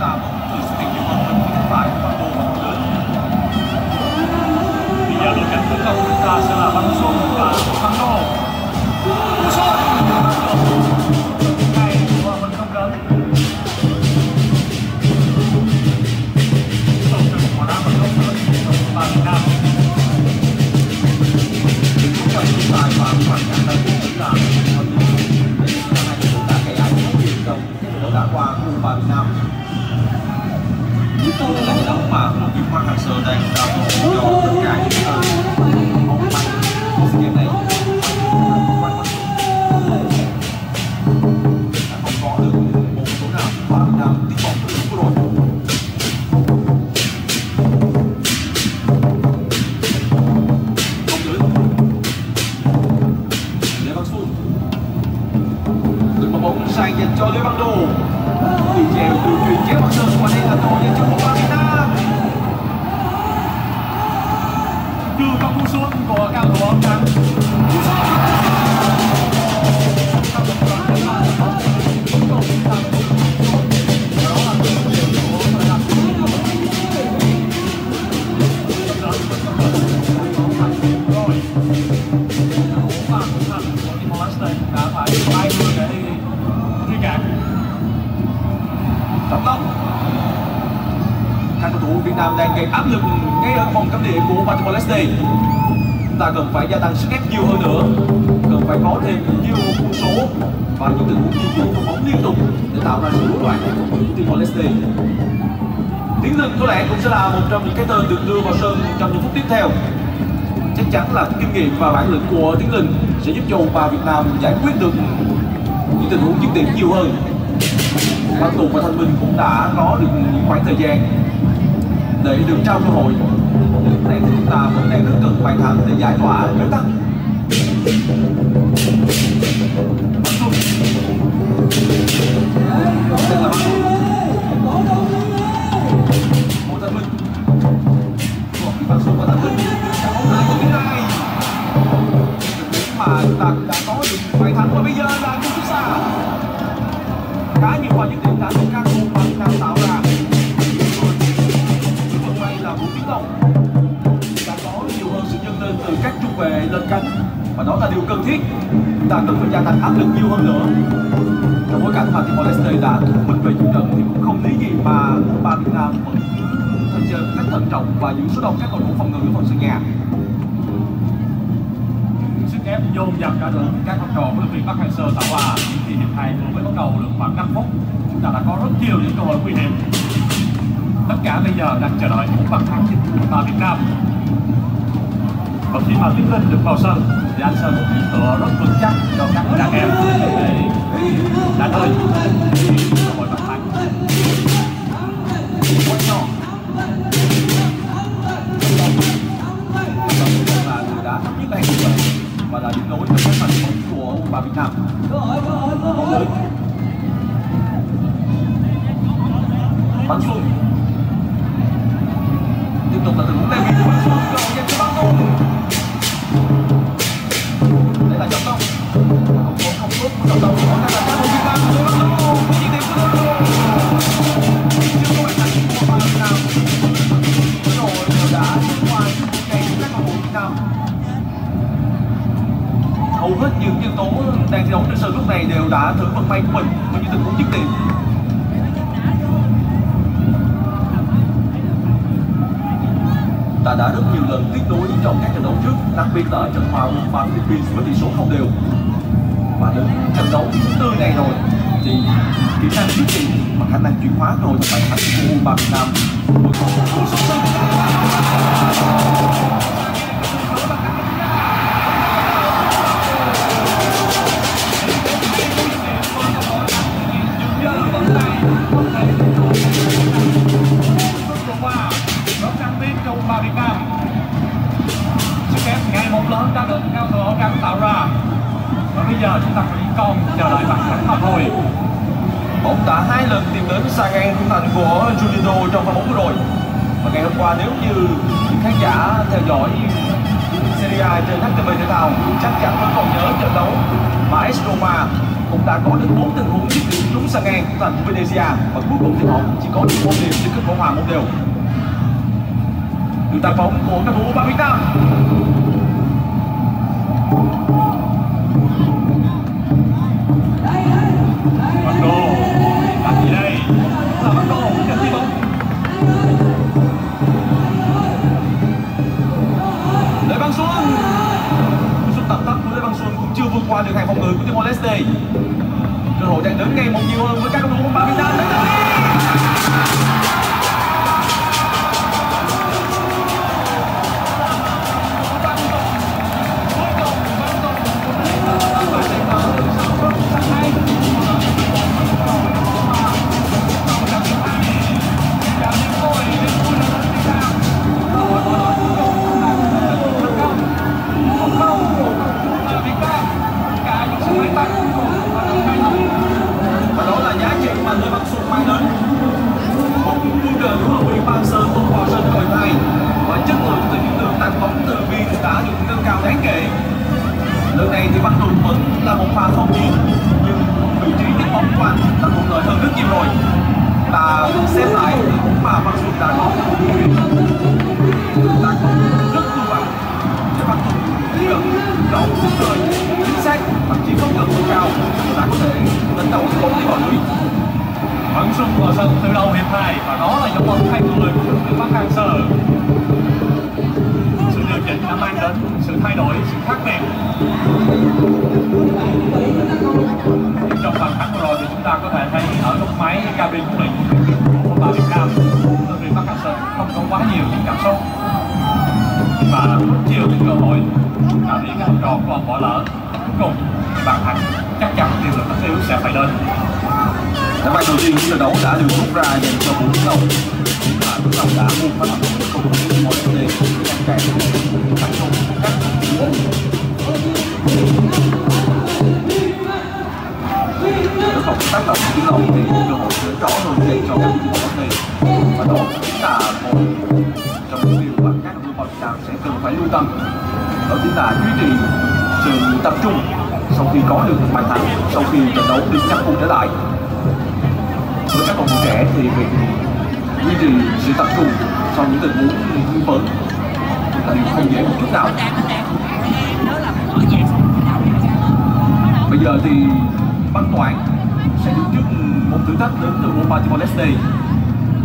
ta vẫn một dành cho Lê Văn Đồ Đi chèo từ chuyển chéo Văn đường qua đây là tổ dành cho bóng Việt Nam chưa có cú sút của cao thủ áo trắng. Nam đang gây áp lực ngay ở vòng cấm địa của Timor Chúng ta cần phải gia tăng sức ép nhiều hơn nữa. Cần phải có thêm nhiều con số và những tình huống di chuyển của bóng liên tục để tạo ra sự rối loạn của cầu Tiến Linh có lẽ cũng sẽ là một trong những cái tên được đưa vào sân trong những phút tiếp theo. Chắc chắn là kinh nghiệm và bản lĩnh của Tiến Linh sẽ giúp cho U23 Việt Nam giải quyết được những tình huống dứt điểm nhiều hơn. Văn Tùng và Thanh Minh cũng đã có được những khoảng thời gian để được trao cơ hội. Lúc này chúng ta vẫn đang rất cần bàn thắng để giải tỏa bế tắc Văn Tùng đây là Văn cánh và đó là điều cần thiết. Chúng ta cần phải gia tăng áp lực nhiều hơn nữa. Trong bối cảnh mà Timor Leste đã thua mình về chủ trận thì cũng không lý gì mà ba Việt Nam vẫn thân chơi một cách thận trọng và giữ số đông các cầu thủ phòng ngự ở phòng sân nhà. Sức ép dồn dập cả đội các học trò của đội tuyển Bắc Hàng Sơ tạo hòa thì hiệp hai vừa mới bắt đầu được khoảng 5 phút. Chúng ta đã có rất nhiều những cơ hội nguy hiểm tất cả bây giờ đang chờ đợi một bàn thắng của ta Việt Nam và khi mà Tiến Linh được vào sân thì anh Sơn một điểm tựa rất vững chắc cho các đàn em. Để đã ơi. Cơ hội bàn thắng. Quá nhỏ là người đã thấp nhất đây và là điểm nối trong các thành bóng của U23 Việt Nam. Bắn xuân tiếp tục là từ huống Lê Huy của bắn xuân hầu hết những nhân tố đang thi đấu trên sân lúc này đều đã thử vận may của mình, cũng như tình huống dứt điểm ta đã rất nhiều lần tiếp nối trong các trận đấu trước, đặc biệt là ở trận hòa U23 Philippines với tỷ số không đều mà đến trận đấu thứ tư này rồi, thì kỹ năng xuất hiện và khả năng chuyển hóa rồi thì bạn thắng của U23 Việt Nam. Vẫn còn một cú xuất sắc Việt Nam sức ép ngày một lớn đã được cao thủ áo tạo ra bây giờ chúng ta chỉ còn chờ đợi bàn thắng mà thôi. Bóng đã hai lần tìm đến xa ngang khung thành của Juninho trong pha bóng vừa rồi. Và ngày hôm qua nếu như khán giả theo dõi Serie A trên HTV thể thao, chắc chắn vẫn còn nhớ trận đấu mà AS Roma cũng đã có được bốn tình huống dứt điểm trúng sang ngang của thành Indonesia và cuối cùng thì họ chỉ có được một điểm trên kết quả hòa một đều được tạt bóng của các thủ Ba Việt Nam. Qua được hàng phòng ngự của Timor Leste cơ hội đang đến ngày một nhiều hơn với các cầu thủ của đá đầu hiệp 2 và đó là dấu bóng thay người của đội tuyển Bắc Hàng Sự điều chỉnh đã mang đến sự thay đổi, sự khác biệt. Nhưng trong bàn thắng vừa rồi thì chúng ta có thể thấy ở góc máy cabin huấn luyện của ba Việt Nam, đội tuyển Bắc Hàng không có quá nhiều những cảm xúc và rất nhiều những cơ hội đã bị các học trò của ông bỏ lỡ. Cuối cùng bàn thắng chắc chắn điều lực tất yếu sẽ phải đến. Đá bài đầu tiên của trận đấu đã được rút ra dành cho bốn Tuấn Long và Tuấn Long đã buông pha không có cầu thủ Timor Leste ngăn cản thành công các nếu không tác động của Tuấn thì cơ hội sẽ rõ hơn dành cho các đội bóng này. Và đó chính là một trong những điều mà các đội bóng đang sẽ cần phải lưu tâm. Đó chính là duy trì sự tập trung sau khi có được bàn thắng, sau khi trận đấu được nhắc phục trở lại với các cầu thủ trẻ thì việc duy trì sự tập trung sau những tình huống như vấn là điều không dễ một chút nào. Bây giờ thì văn toàn sẽ đứng trước một thử thách đến từ môn ba Timor Leste.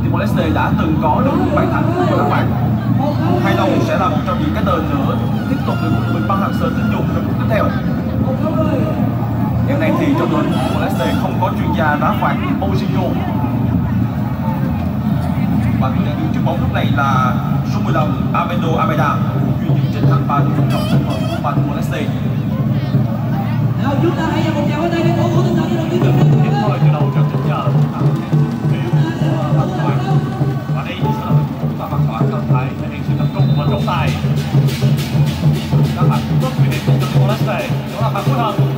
Timor Leste đã từng có được bàn thắng của các bạn hay đâu sẽ là một trong những cái tên nữa tiếp tục được huấn mình băng Park Hang-seo tính trong tiếp theo hiện nay thì trong đội Timor Leste không có chuyên gia đá phạt Mourinho và người đang đứng trước bóng lúc này là số 15 Amendo Ameda duy nhất trên thắng ba điểm trong sân vận của Timor Leste nào chúng ta hãy dành một tràng pháo tay để cổ vũ tinh thần cho đội tuyển Việt Nam Tiếp thôi từ đầu trận trước giờ và đây sẽ là chúng ta Văn Toản cần phải thể hiện sự tập trung và trọng tài các bạn rất nguy hiểm của Timor Leste đó là bạn cuối hợp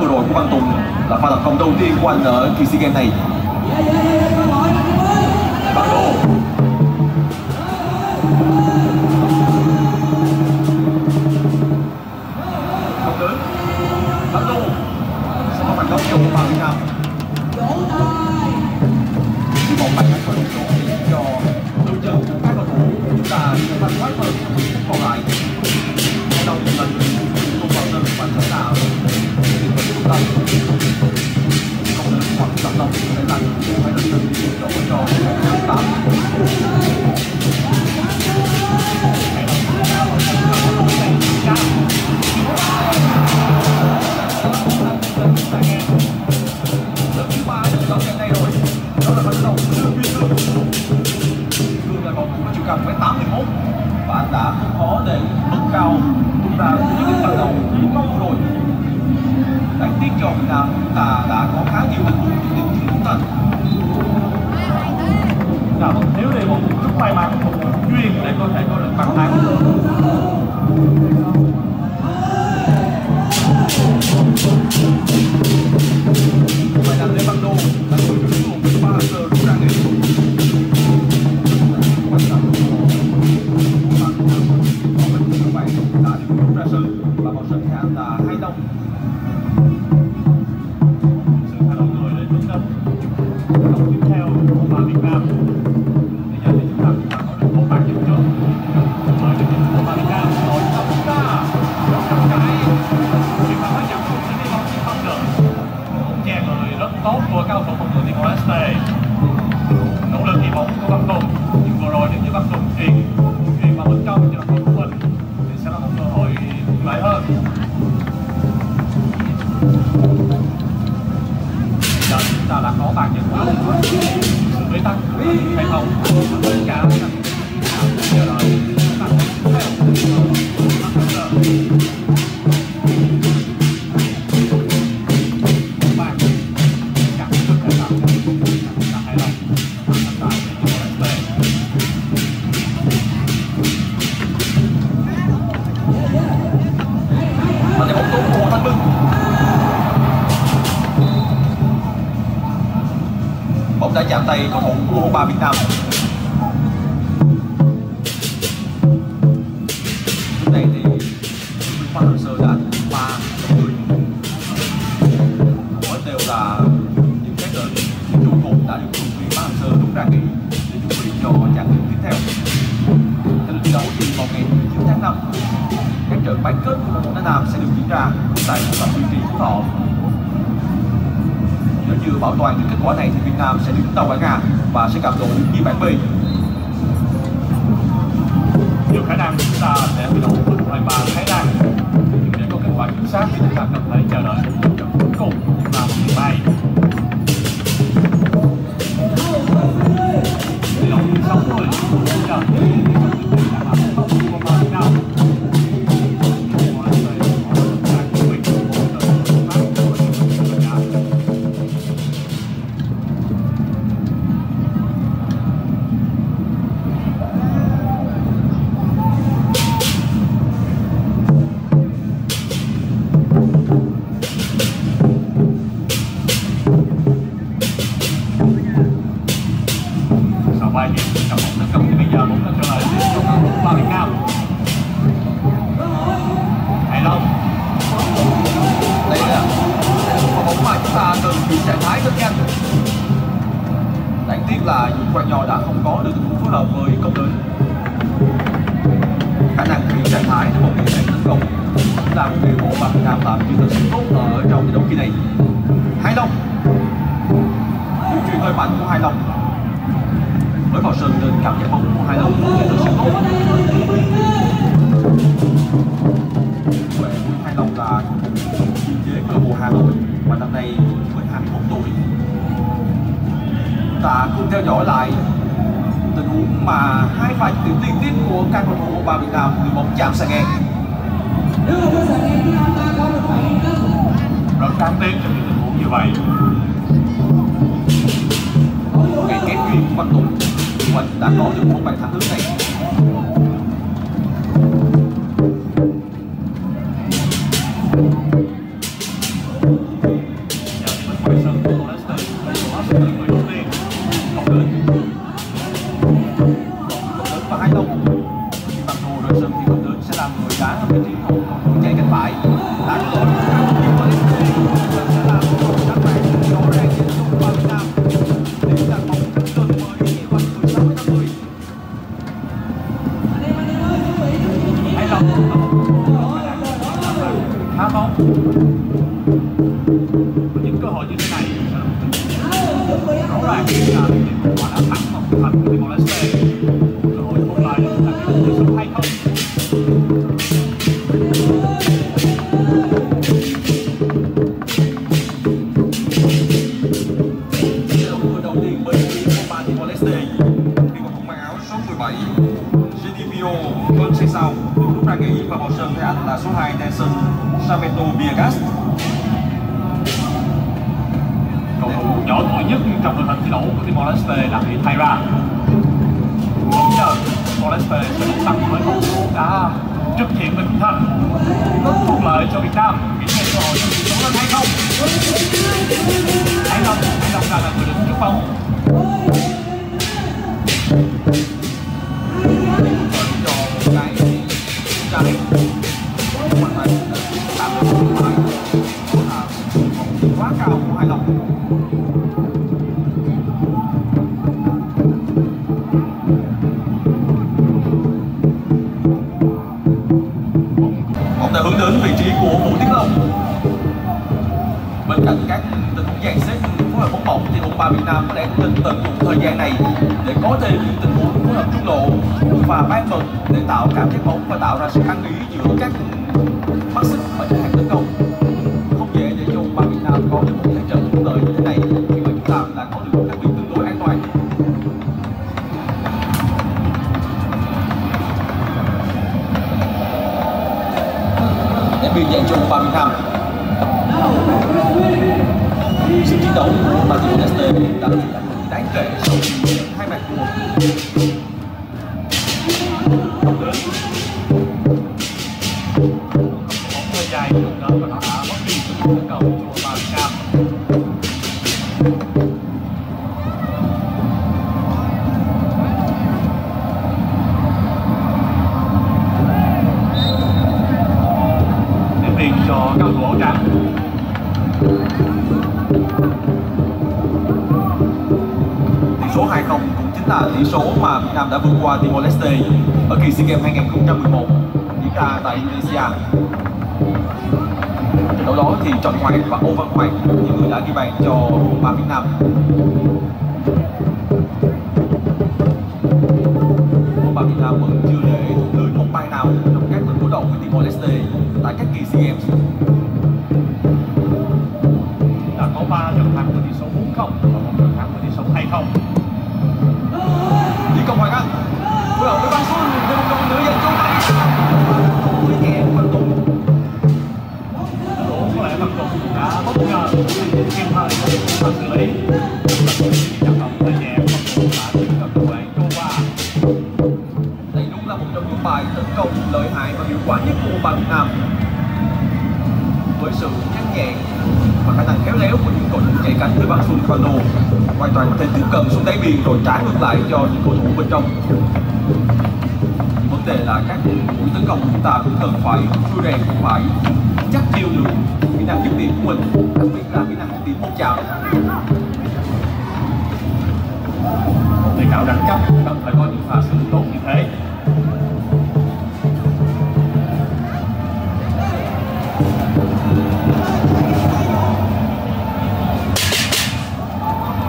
vừa rồi của Văn Tùng là pha lập công đầu tiên của anh ở kỳ SEA Games này. sau chúng ta những trận đầu lâu rồi đánh tiếc cho Việt Nam chúng ta đã có khá nhiều điểm chúng ta. Là vẫn thiếu đi một chút may mắn, một chút duyên để có thể có được bàn thắng. này và uy tín của họ. Nếu như bảo toàn được kết quả này thì Việt Nam sẽ đứng đầu bảng A và sẽ gặp đội như bảng B. Nhiều khả năng chúng ta sẽ bị đấu với Thái Lan để có kết quả chính xác thì chúng ta cần phải chờ đợi. U23 Việt Nam 11 chạm sang ngang. Rất đáng tiếc trong những tình huống như vậy. Ngày kém duyên văn tùng nhưng đã có được một bàn thắng thứ này. cao của Hải Lộc bóng đã hướng đến vị trí của Vũ Tiến Long. Bên cạnh các tình huống dàn xếp phối hợp bóng bóng, thì bóng ba Việt Nam có lẽ định tận dụng thời gian này để có thêm những tình huống phối hợp trung lộ và ban mật để tạo cảm giác bóng và tạo ra sự ăn ý giữa các mắt xích và dài hơn đó và nó đã mất đi sự cầu chọn ngoài và over ngoài. Những người đã ghi bàn cho ba Việt Nam. truyền rồi trả ngược lại cho những cầu thủ bên trong. Vấn đề là các mũi tấn công chúng ta cũng cần phải chui rèn cũng phải chắc chiêu được kỹ năng dứt điểm của mình, đặc biệt là kỹ năng dứt điểm một chào người tạo đẳng cấp cần phải có những pha xử tốt như thế.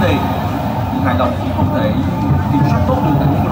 mình Timor Leste nhưng Hải Đồng thì không thể kiểm soát tốt được tại những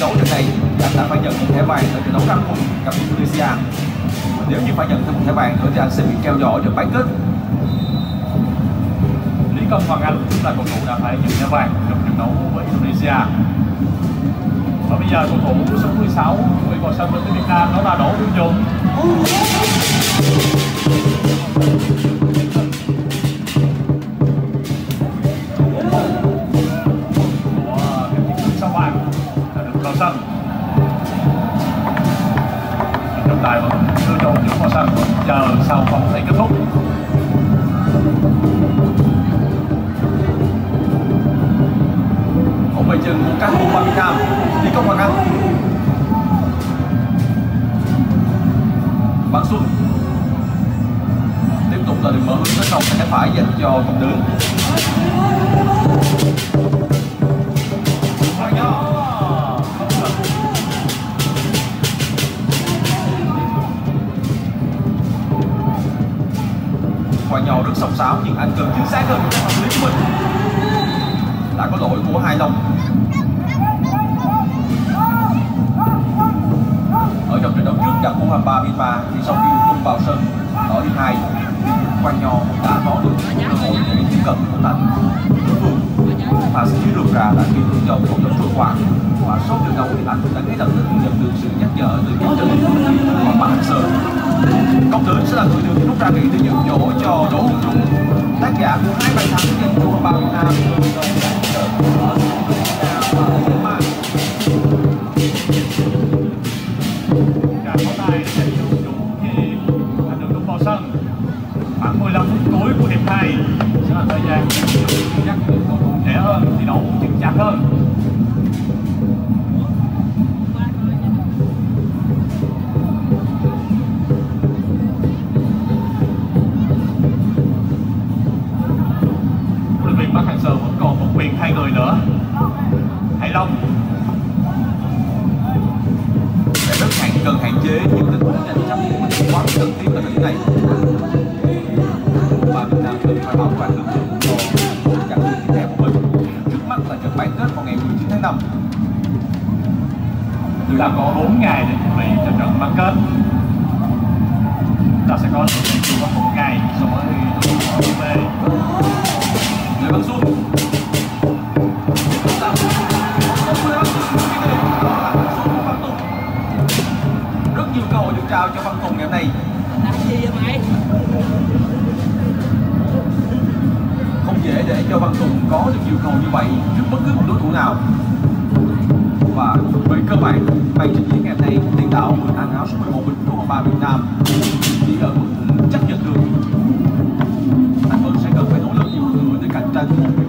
đấu trận này anh đã phải nhận một thẻ vàng ở trận đấu răng cùng gặp Indonesia nếu như phải nhận thêm một thẻ vàng nữa thì anh sẽ bị treo dõi trận bán kết Lý Công Hoàng Anh cũng là cầu thủ đã phải nhận thẻ vàng trong trận đấu với Indonesia. Và bây giờ cầu thủ số 16 người còn sân với Việt Nam, đó là Đỗ Hữu Dũng. của các chiến sĩ được vẫn cho Dũng vào sân, chờ sau vòng thi kết thúc. hậu vệ chân của các U23 Việt Nam cho công Hoàng bắn Văn tiếp tục là đường mở hướng tấn công cánh phải dành cho công tướng quả nhỏ rất sòng sáo, nhưng anh cần chính xác hơn trong hợp lý của mình. Đã có lỗi của Hai Long. Và gặp U23 thì sau khi tung vào sân ở hiệp hai quanh Nho đã có được một cơ hội để tiếp cận thủ đối phương và sẽ được ra đã bị đội dầu không thủ Phương Quảng và sau trận đấu thì anh đã ngay lập tức nhận được sự nhắc nhở từ các trận và Mã Hạnh Sơn, công tử sẽ là người được rút ra nghỉ từ những chỗ cho Đỗ Hùng Dũng tác giả của hai bài thắng dành cho ba Việt Nam. Chuẩn bị cho trận bán kết. Ta sẽ có chỉ chưa có một ngày so với đội tuyển B. Lê Văn Xuân rất nhiều cơ hội được trao cho Văn Tùng ngày hôm nay không dễ để cho Văn Tùng có được nhiều cầu như vậy trước bất cứ một đối thủ nào và về cơ bản màn trình diễn ngày hôm nay tiền đạo người ăn áo số 11 bình của ba Việt Nam. Chỉ ở mức chấp nhận được. Anh vẫn sẽ cần phải nỗ lực nhiều hơn nữa để cạnh tranh.